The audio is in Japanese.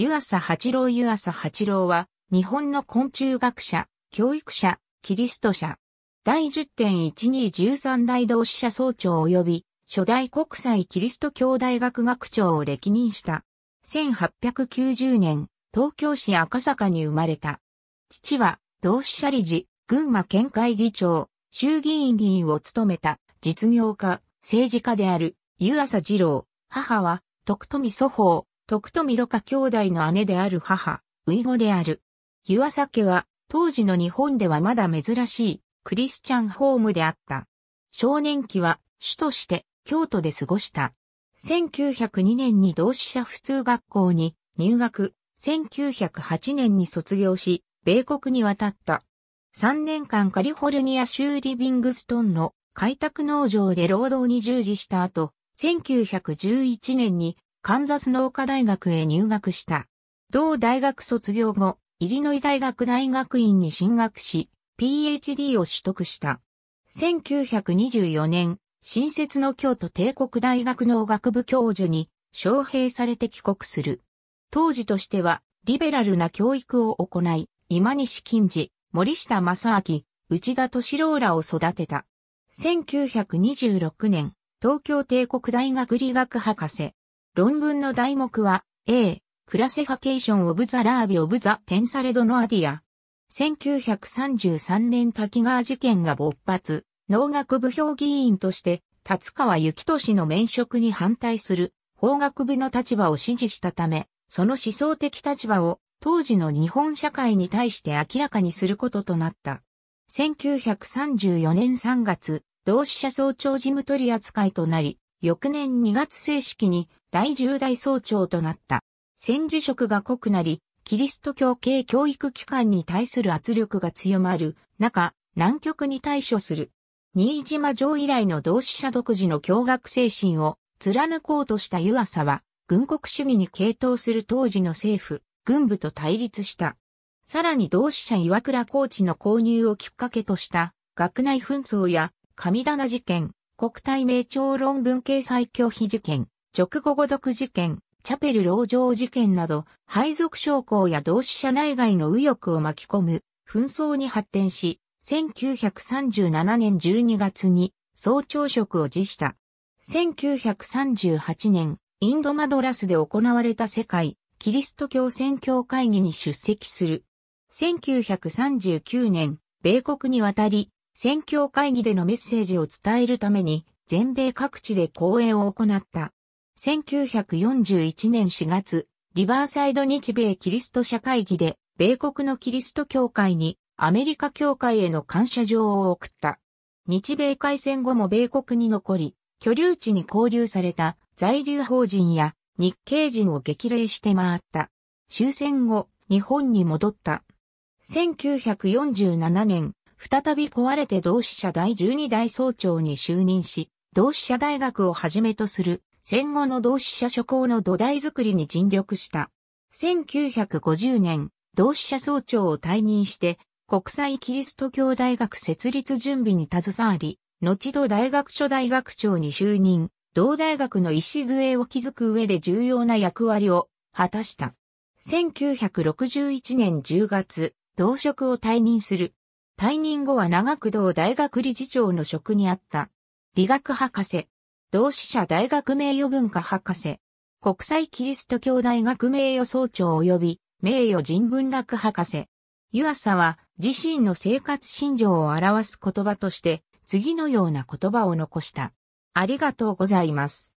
湯浅八郎湯浅八郎は、日本の昆虫学者、教育者、キリスト者。第10.1213代同志社総長及び、初代国際キリスト教大学学長を歴任した。1890年、東京市赤坂に生まれた。父は、同志社理事、群馬県会議長、衆議院議員を務めた実業家、政治家である、湯浅二郎。母は、徳富祖父、徳富ろ過兄弟の姉である母、ウイゴである。湯浅家は、当時の日本ではまだ珍しい、クリスチャンホームであった。少年期は、主として京都で過ごした。1902年に同志社普通学校に入学、1908年に卒業し、米国に渡った。3年間カリフォルニア州リビングストンの開拓農場で労働に従事した後、1911年にカンザス農科大学へ入学した。同大学卒業後、イリノイ大学大学院に進学し、PhD を取得した。1924年、新設の京都帝国大学農学部教授に招聘されて帰国する。当時としては、リベラルな教育を行い、今西金次、森下正明、内田敏郎らを育てた。1926年、東京帝国大学理学博士。論文の題目は、 A Classification of the Larvae of the Tenthredinoidea。1933年滝川事件が勃発。農学部評議員として、滝川幸辰の免職に反対する法学部の立場を支持したため、その思想的立場を当時の日本社会に対して明らかにすることとなった。1934年3月、同志社総長事務取扱いとなり、翌年2月正式に第10代総長となった。戦時職が濃くなり、キリスト教系教育機関に対する圧力が強まる中、南極に対処する新島城以来の同志社独自の共学精神を貫こうとした湯浅は、軍国主義に傾倒する当時の政府、軍部と対立した。さらに同志社岩倉コーチの購入をきっかけとした学内紛争や神棚事件、国体名称論文掲載拒否事件、直後誤読事件、チャペル籠城事件など、配属将校や同志社内外の右翼を巻き込む紛争に発展し、1937年12月に総長職を辞した。1938年、インドマドラスで行われた世界キリスト教宣教会議に出席する。1939年、米国に渡り、宣教会議でのメッセージを伝えるために、全米各地で講演を行った。1941年4月、リバーサイド日米キリスト社会議で、米国のキリスト教会にアメリカ教会への感謝状を送った。日米開戦後も米国に残り、居留地に交流された在留邦人や日系人を激励して回った。終戦後、日本に戻った。1947年、再び壊れて同志社第12代総長に就任し、同志社大学をはじめとする戦後の同志社諸校の土台づくりに尽力した。1950年、同志社総長を退任して国際キリスト教大学設立準備に携わり、後度大学初大学長に就任、同大学の礎を築く上で重要な役割を果たした。1961年10月、同職を退任する。退任後は長く同大学理事長の職にあった。理学博士、同志社大学名誉文化博士、国際キリスト教大学名誉総長及び名誉人文学博士。湯浅は自身の生活心情を表す言葉として次のような言葉を残した。ありがとうございます。